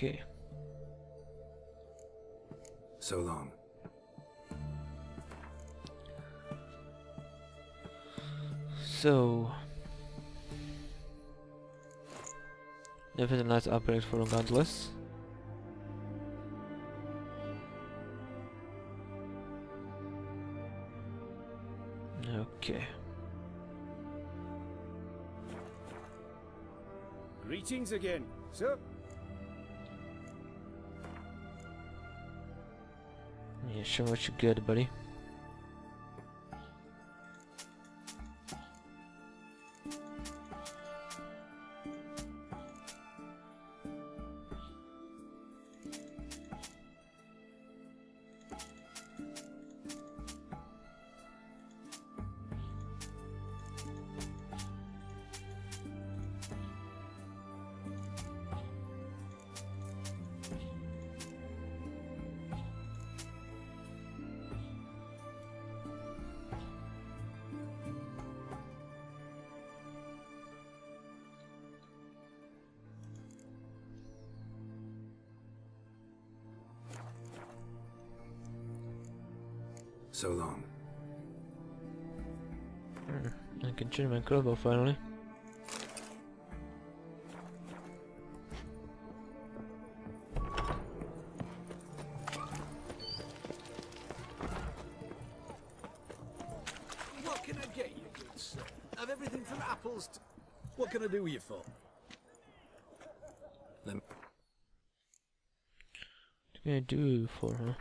Okay. So long. So. Definitely nice upgrade for Guntless. Okay. Greetings again, sir. Yeah, show what you good, buddy. So long. Hmm, I can change my crossbow finally. What can I get you, good sir? Have everything from apples to... What can I do with you for? Let me What can I do for her?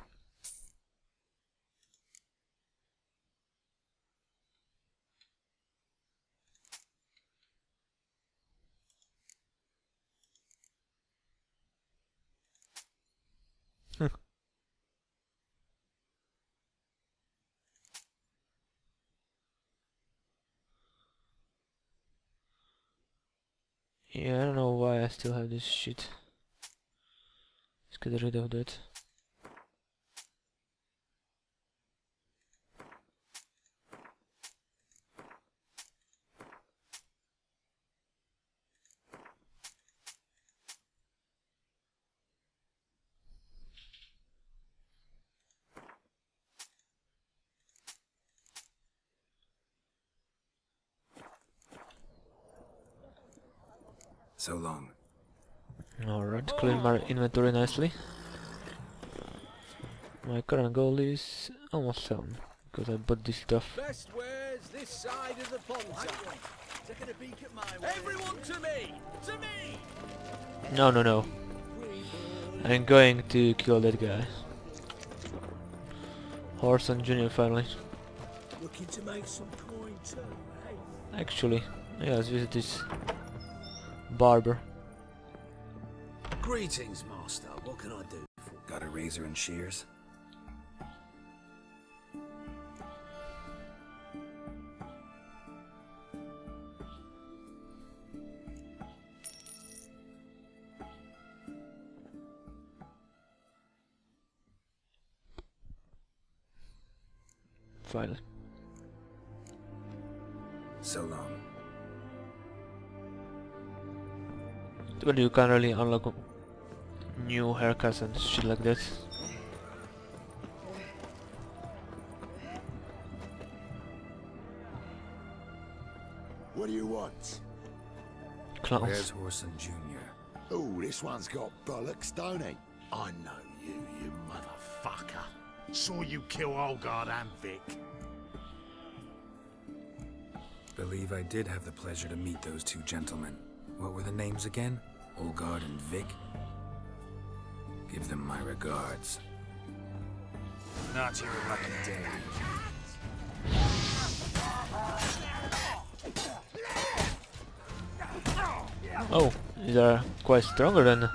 Yeah, I don't know why I still have this shit. Let's get rid of that. So long. Alright, clean my inventory nicely. My current goal is almost seven because I bought this stuff. Best wares this side of the pond. Taking a peek at my Everyone to me! To me! No, no, no. I'm going to kill that guy. Whoreson Junior finally. Looking to make some coin too? Actually, yeah, let's visit this barber. Greetings, master. What can I do? Got a razor and shears? Finally. So long. But you can't really unlock new haircuts and shit like that. What do you want? Clowns. Where's Whoreson Jr.? Oh, this one's got bollocks, don't he? I know you, you motherfucker. Saw you kill Olgard and Vic. Believe I did have the pleasure to meet those two gentlemen. What were the names again? Olgard and Vic? Give them my regards. Not your lucky day. Oh, these are quite stronger than.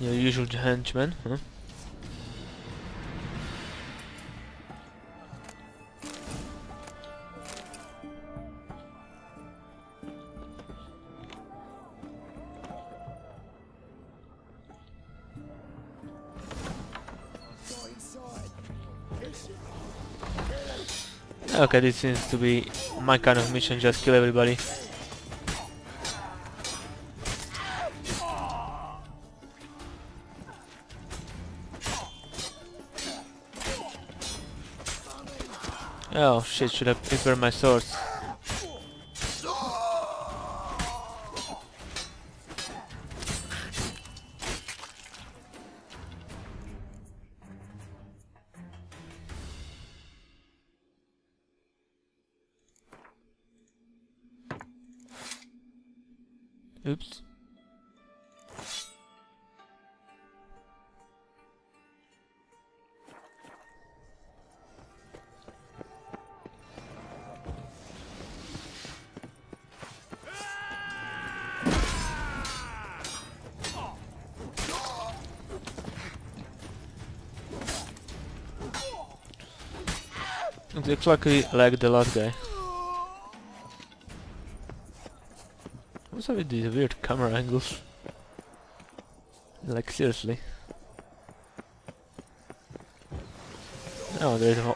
Your usual henchmen, huh? Okay, this seems to be my kind of mission, just kill everybody. Oh shit, should have prepared my swords. Oops. Looks like we lagged the last guy. What's with these weird camera angles? Like seriously. Oh, there's a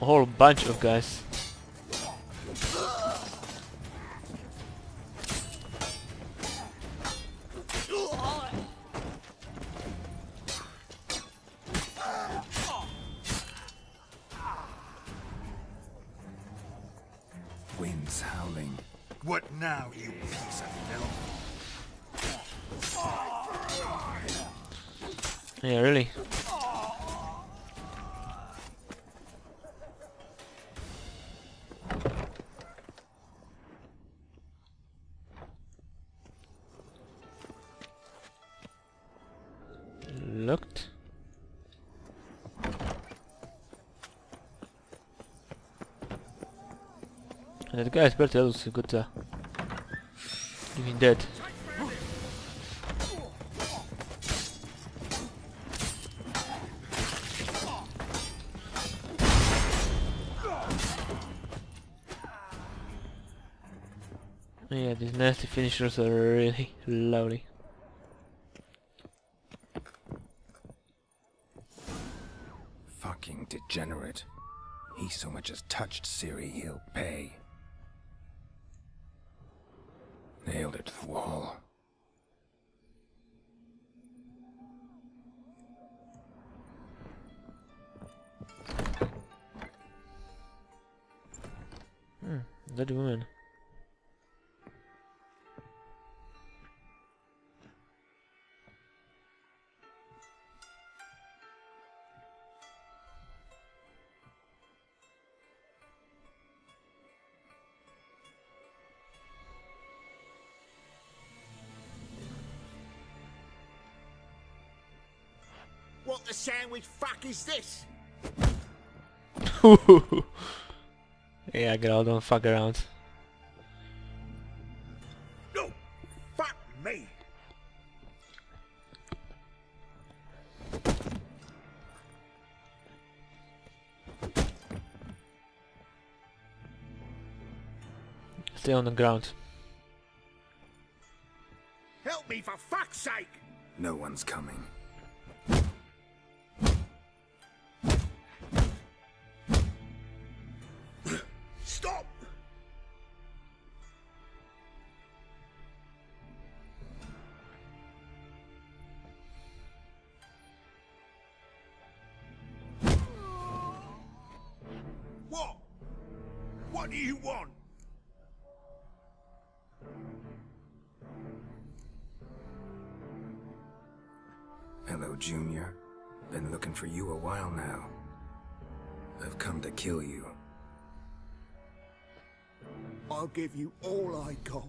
whole bunch of guys. Guy's better looks good uh, even dead. Yeah, these nasty finishers are really lovely. Fucking degenerate. He so much as touched Ciri, he'll pay. Nailed it to the wall. Hmm, That woman. What the sandwich fuck is this? yeah, girl, don't fuck around. No! Fuck me! Stay on the ground. Help me for fuck's sake! No one's coming. Hello, Junior. Been looking for you a while now. I've come to kill you. I'll give you all I got.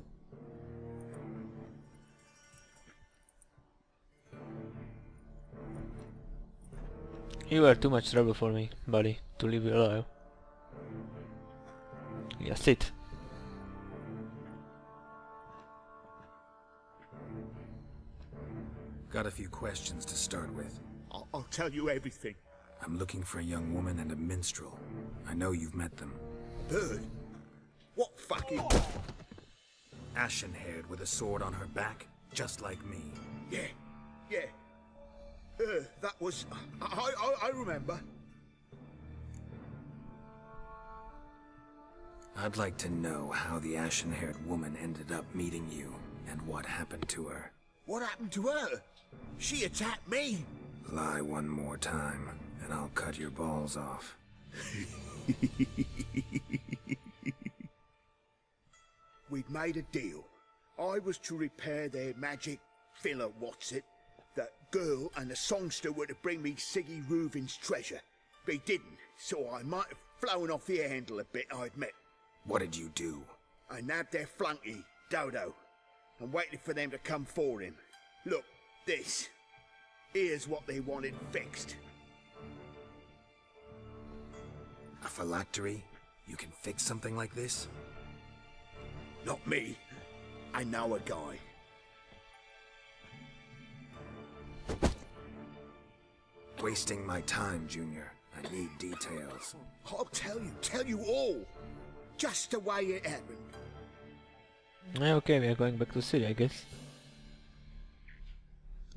You are too much trouble for me, buddy, to leave you alive. Yes, it. Got a few questions to start with. I'll, I'll tell you everything. I'm looking for a young woman and a minstrel. I know you've met them. Bird? What fucking... Ashen-haired with a sword on her back, just like me. Yeah, yeah. Uh, that was... I, I, I remember. I'd like to know how the ashen-haired woman ended up meeting you, and what happened to her. What happened to her? She attacked me. Lie one more time, and I'll cut your balls off. We'd made a deal. I was to repair their magic filler, what's it? That girl and the songster were to bring me Sigi Reuven's treasure. They didn't, so I might have flown off the handle a bit, I admit. What did you do? I nabbed their flunky, Dudu, and waited for them to come for him. Look, this. Here's what they wanted fixed. A phylactery? You can fix something like this? Not me. I know a guy. Wasting my time, Junior. I need details. I'll tell you, tell you all. Just the way it happened. Okay, we are going back to the city, I guess.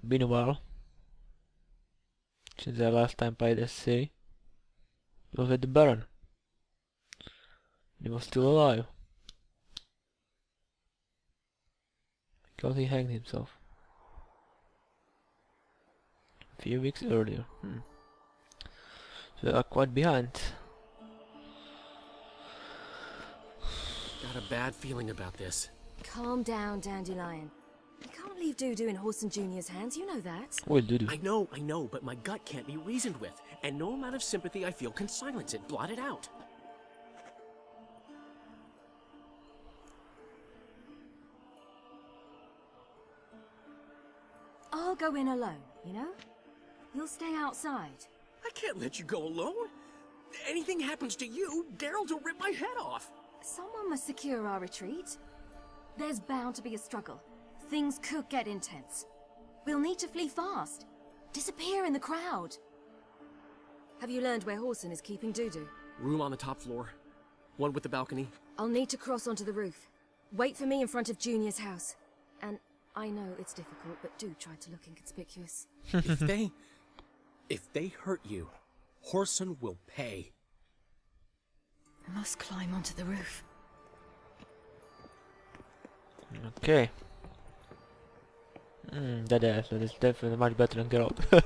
Been a while. Since I last time played city. It was with the Baron. He was still alive. Because he hanged himself. A few weeks earlier. Hmm. So we are quite behind. Got a bad feeling about this. Calm down, Dandelion. You can't leave Dudu in Whoreson Jr.'s hands, you know that. Will do do. I know, I know, but my gut can't be reasoned with, and no amount of sympathy I feel can silence it, blot it out. I'll go in alone, you know? You'll stay outside. I can't let you go alone. Anything happens to you, Daryl'll rip my head off. Someone must secure our retreat. There's bound to be a struggle. Things could get intense. We'll need to flee fast. Disappear in the crowd. Have you learned where Whoreson is keeping Dudu? Room on the top floor. One with the balcony. I'll need to cross onto the roof. Wait for me in front of Junior's house. And I know it's difficult, but do try to look inconspicuous. if they... If they hurt you, Whoreson will pay. I must climb onto the roof. Okay. Mm, that ass, that is definitely much better than Geralt.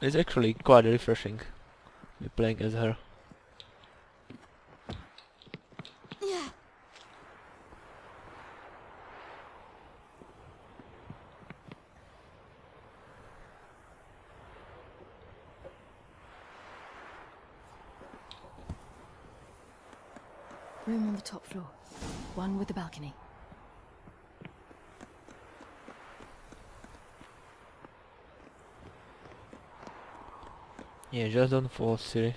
it's actually quite refreshing playing as her. Yeah. Room on the top floor. One with the balcony. Yeah, just don't fall, Ciri.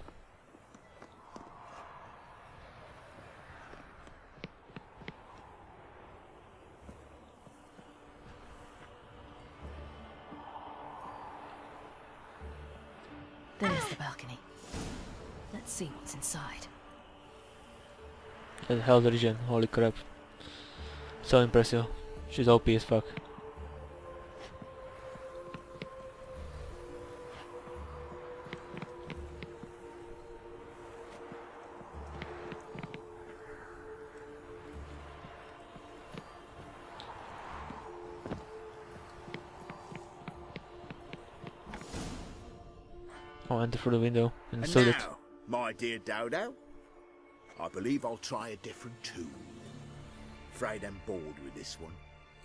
There's the balcony. Let's see what's inside. That hell's region, holy crap. So impressive. She's OP as fuck. I'll through the window and, And so that now, my dear Dudu, I believe I'll try a different tune. Afraid I'm bored with this one.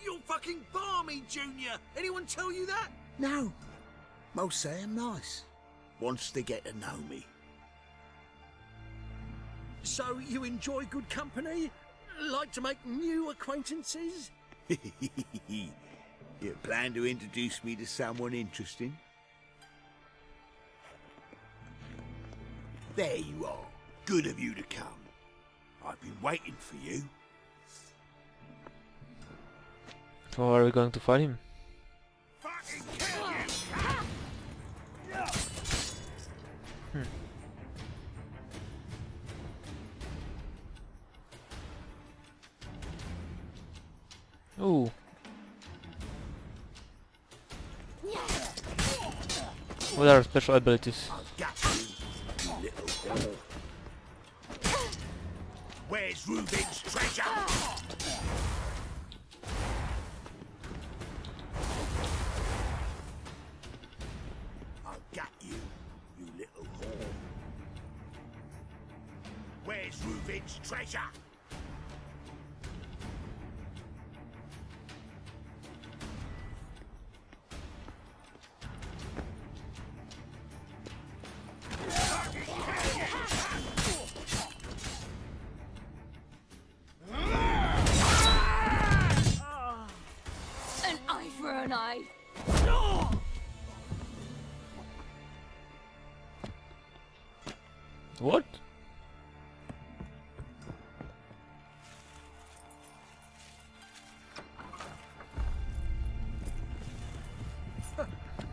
You're fucking balmy, Junior. Anyone tell you that? No, most say I'm nice. Once they get to know me. So you enjoy good company? Like to make new acquaintances? you plan to introduce me to someone interesting? There you are. Good of you to come. I've been waiting for you. how are we going to fight him? Fucking! Hmm. Ooh, What are special abilities? Where's Reuven's treasure? I've got you, you little whore. Where's Reuven's treasure? What?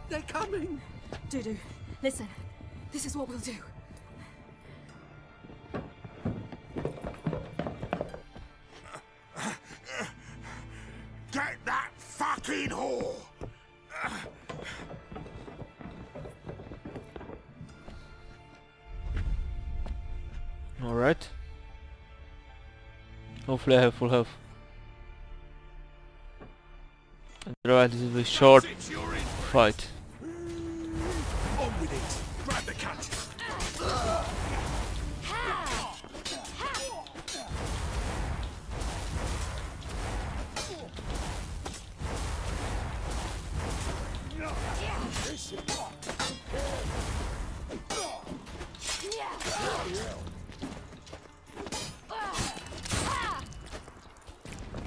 They're coming! Dudu, listen. This is what we'll do. Hopefully I have full health. Otherwise this be a short fight.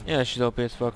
Yeah, she's OP as fuck.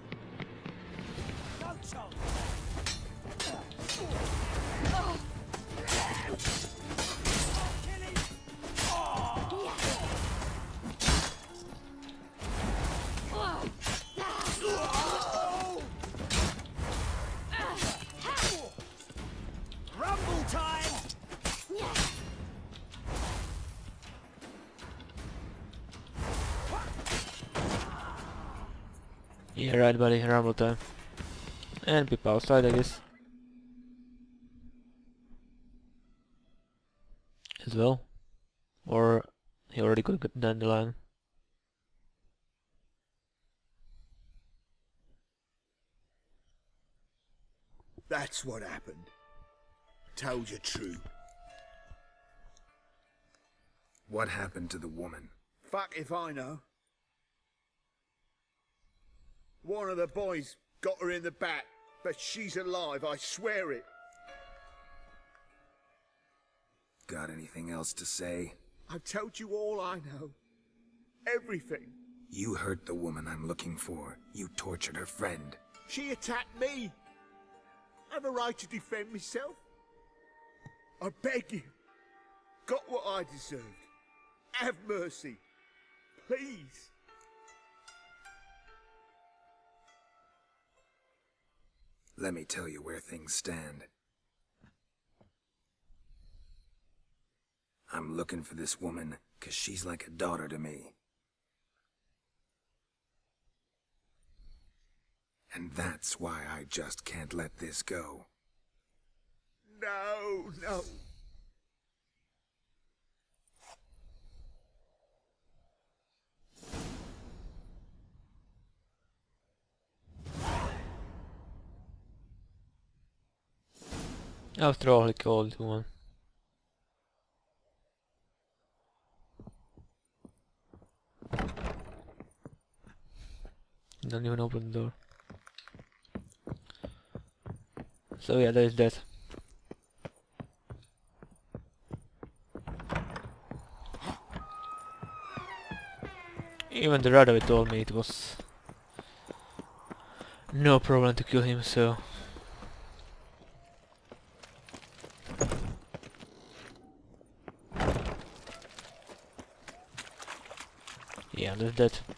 Yeah, right, buddy. Rumble time. And people outside, I guess. As well. Or he already got got down the line. That's what happened. Told you true. What happened to the woman? Fuck if I know. One of the boys got her in the back, but she's alive, I swear it. Got anything else to say? I've told you all I know. Everything. You hurt the woman I'm looking for. You tortured her friend. She attacked me. I have a right to defend myself. I beg you. Got what I deserved. Have mercy. Please. Let me tell you where things stand. I'm looking for this woman, 'cause she's like a daughter to me. And that's why I just can't let this go. No, no. After all, he killed one. Don't even open the door. So yeah, that is that. Even the Radovid told me it was no problem to kill him, so yeah, that's that.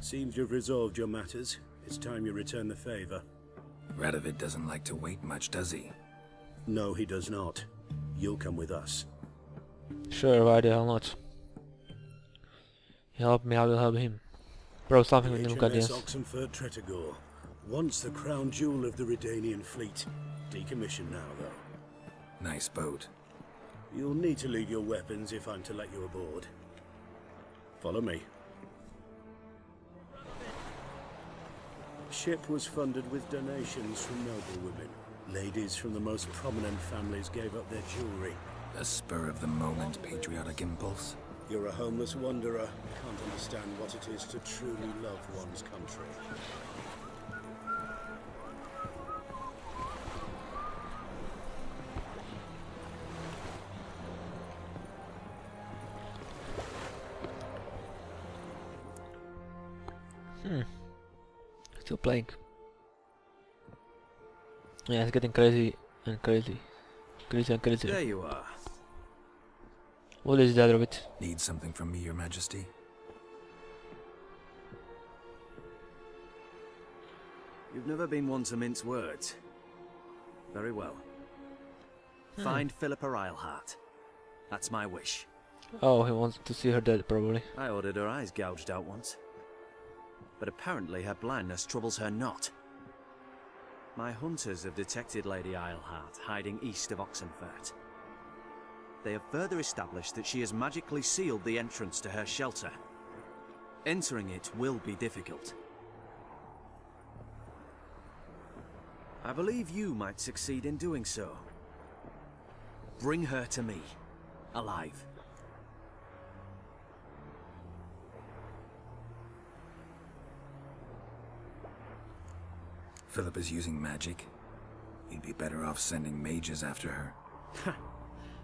Seems you've resolved your matters. It's time you return the favor. Radovid doesn't like to wait much, does he? No, he does not. You'll come with us. Sure, why the hell not? He helped me, I will help him. Bro, something with The Luca HMS Diaz. Oxenfurt Tretogor. Once the crown jewel of the Redanian fleet. Decommissioned now, though. Nice boat. You'll need to leave your weapons if I'm to let you aboard. Follow me. Ship was funded with donations from noble women. Ladies from the most prominent families gave up their jewelry. A spur-of-the-moment patriotic impulse? You're a homeless wanderer. Can't understand what it is to truly love one's country. Playing. Yeah, it's getting crazy and crazy. Crazy and crazy. There you are. What is that, Rabbit? Need something from me, your majesty? You've never been one to mince words. Very well. Hmm. Find Philippa Eilhart. That's my wish. Oh, he wants to see her dead, probably. I ordered her eyes gouged out once. But apparently her blindness troubles her not. My hunters have detected Lady Eilhart hiding east of Oxenfurt. They have further established that she has magically sealed the entrance to her shelter. Entering it will be difficult. I believe you might succeed in doing so. Bring her to me, alive. Philip is using magic. You'd be better off sending mages after her.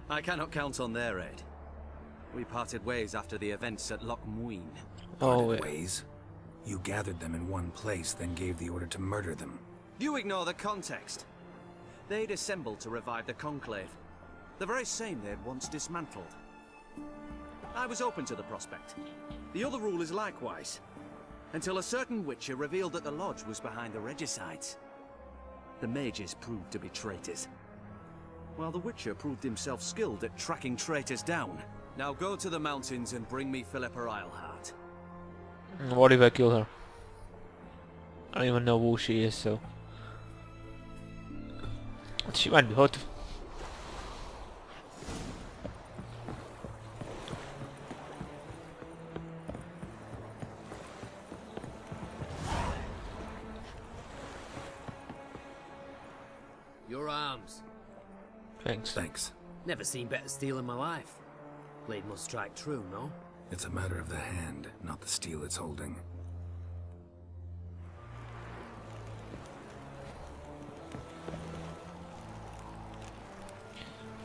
I cannot count on their aid. We parted ways after the events at Loch Muin. Oh, Parted wait. ways. You gathered them in one place, then gave the order to murder them. You ignore the context. They'd assembled to revive the Conclave. The very same they'd once dismantled. I was open to the prospect. The other rule is likewise. Until a certain Witcher revealed that the Lodge was behind the Regicides. The mages proved to be traitors. While the Witcher proved himself skilled at tracking traitors down. Now go to the mountains and bring me Philippa Eilhart. Mm, what if I kill her? I don't even know who she is, so... She might be hot. Never seen better steel in my life. Blade must strike true, no? It's a matter of the hand, not the steel it's holding.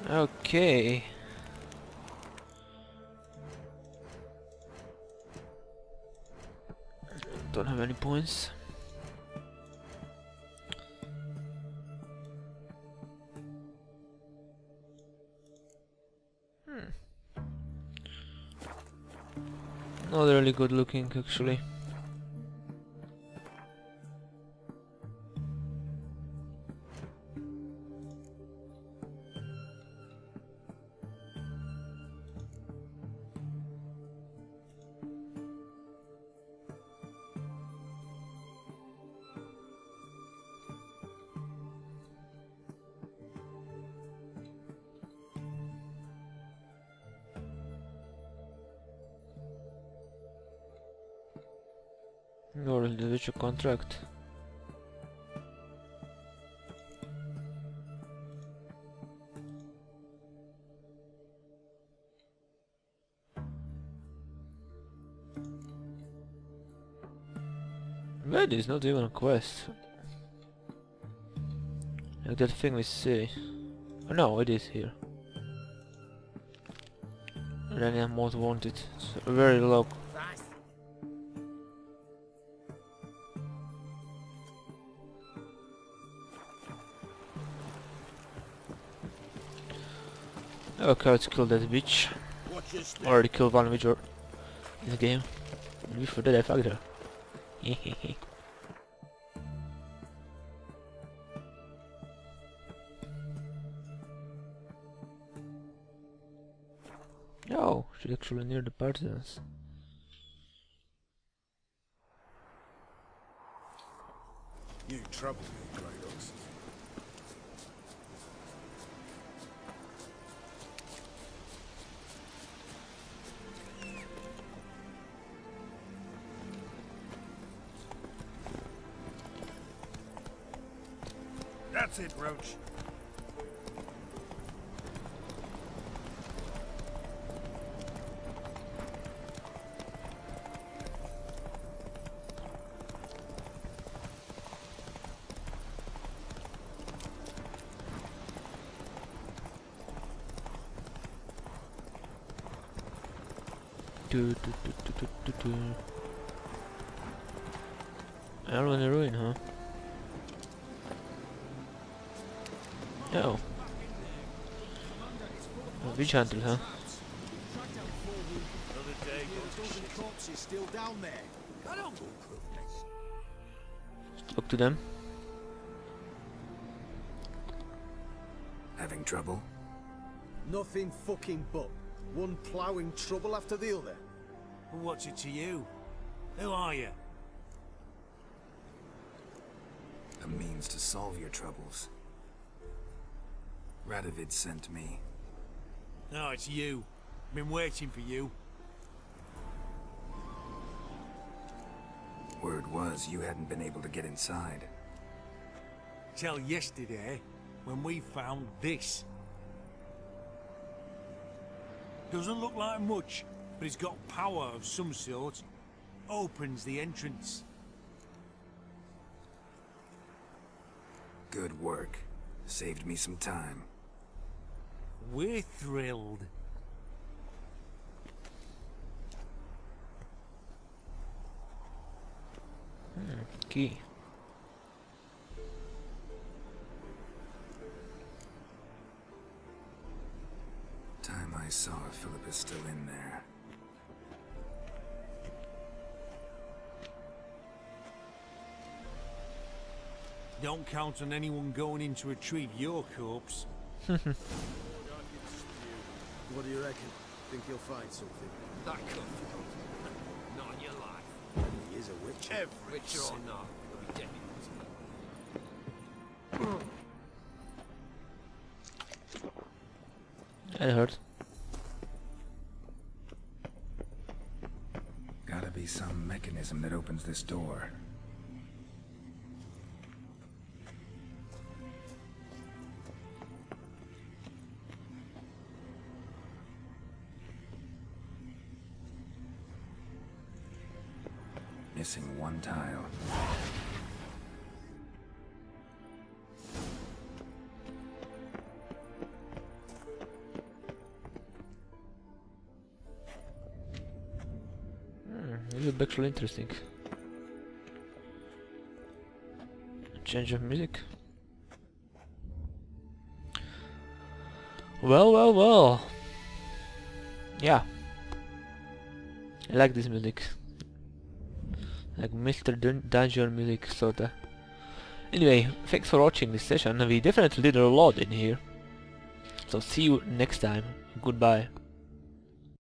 Okay. Don't have any points. Not really good looking actually. contract. That is not even a quest. Like that thing we see. Oh, no, it is here. Rania most wanted. It's very low Okay, let's kill that bitch. Already killed one Witcher in the game. And before that I fucked her. Oh, she's actually near the partisans. You trouble me, Kratos. That's it, Roach. Do, do, do, do, do, do. Arrow in the ruin, huh? Oh. A witch hunter, huh? corpses still down there. Get on, Talk to them. Having trouble? Nothing fucking but. One ploughing trouble after the other. What's it to you? Who are you? A means to solve your troubles. Radovid sent me. No, it's you. I've been waiting for you. Word was you hadn't been able to get inside. Till yesterday, when we found this. Doesn't look like much, but it's got power of some sort. Opens the entrance. Good work. Saved me some time. We're thrilled. Key. Time I saw if Philip is still in there. Don't count on anyone going in to retrieve your corpse. What do you reckon? Think you'll find something? That could Not in your life. He is a witch. Every Witcher or not, you'll be dead That hurt. Gotta be some mechanism that opens this door. Missing one tile. Hmm, actually interesting. Change of music. Well, well, well. Yeah. I like this music. Like Mr. Dun Dungeon music, sorta. Anyway, thanks for watching this session. We definitely did a lot in here. So see you next time. Goodbye.